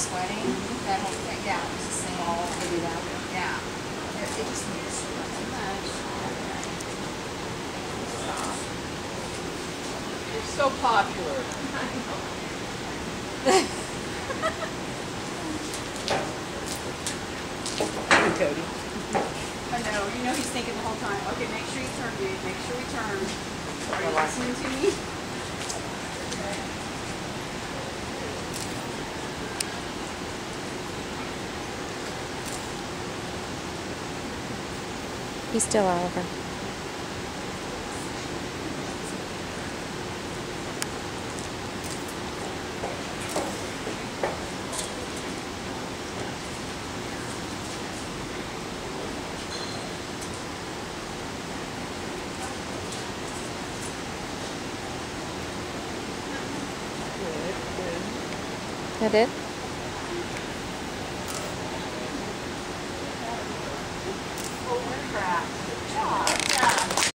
sweating, that whole thing, yeah, it was the same all figured out, yeah. It, it just needs so much. It's so popular. Cody. I know, you know he's thinking the whole time, okay, make sure you turn, dude, make sure we turn. Are you listening to me? He's still Oliver. Good, good. That it?